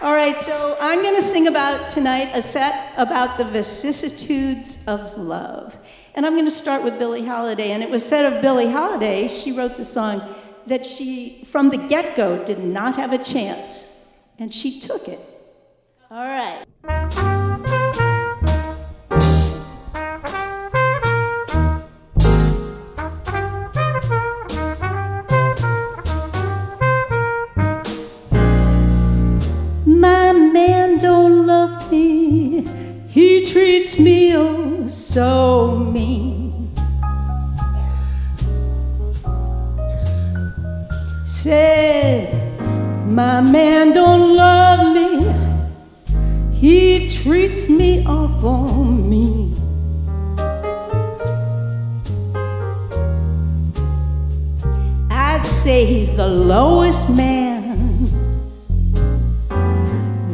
All right, so I'm going to sing about tonight a set about the vicissitudes of love. And I'm going to start with Billie Holiday. And it was said of Billie Holiday, she wrote the song, that she, from the get go, did not have a chance. And she took it. Treats me oh so mean. Said, my man don't love me, he treats me awful mean. I'd say he's the lowest man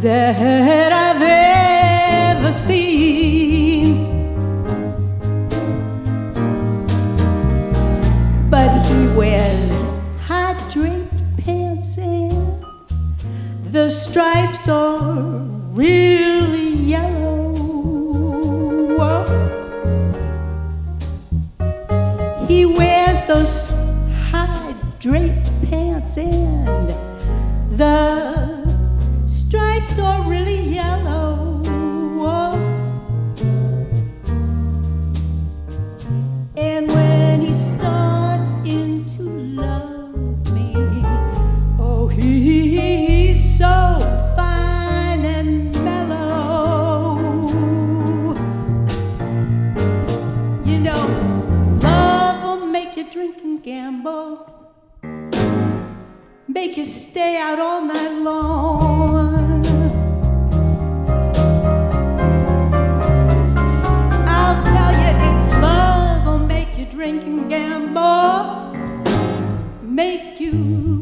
that I've the stripes are really yellow. He wears those high draped pants and the stripes are make you stay out all night long. I'll tell you, it's love will make you drink and gamble, make you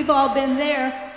we've all been there.